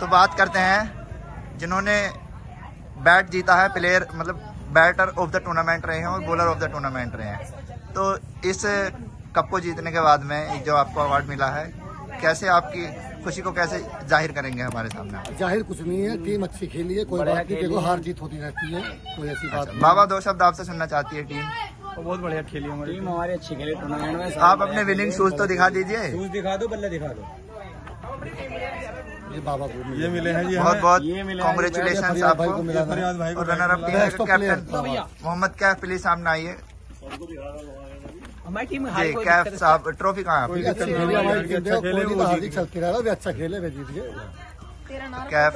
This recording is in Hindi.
तो बात करते हैं जिन्होंने बैट जीता है प्लेयर मतलब बैटर ऑफ़ द टूर्नामेंट रहे हैं और बॉलर ऑफ़ द टूर्नामेंट रहे हैं। तो इस कप को जीतने के बाद में जो आपको अवार्ड मिला है कैसे आपकी खुशी को कैसे ज़ाहिर करेंगे हमारे सामने? ज़ाहिर कुछ नहीं है टीम अच्छी खेली है कोई बात नहीं देखो हार जीत होती रहती है कोई ऐसी बात नहीं। बाबा दो शब्द आपसे सुनना चाहती है टीम बहुत बढ़िया खेली हमारी टीम हमारी अच्छी खेली टूर्नामेंट में आप अपने विनिंग शूज़ तो दिखा दीजिए। शूज़ दिखा दो बल्ले दिखा दो। ये बाबा को ये मिले हैं जी बहुत बहुत कॉन्ग्रेचुलेशन को आपको। मिला और runner up team captain Mohammad Kaif please सामने आइए हमारी टीम जी कैफ साहब ट्रॉफी कहाँ है? अच्छी खेली टीम अच्छा खेले, हार्दिक कैफ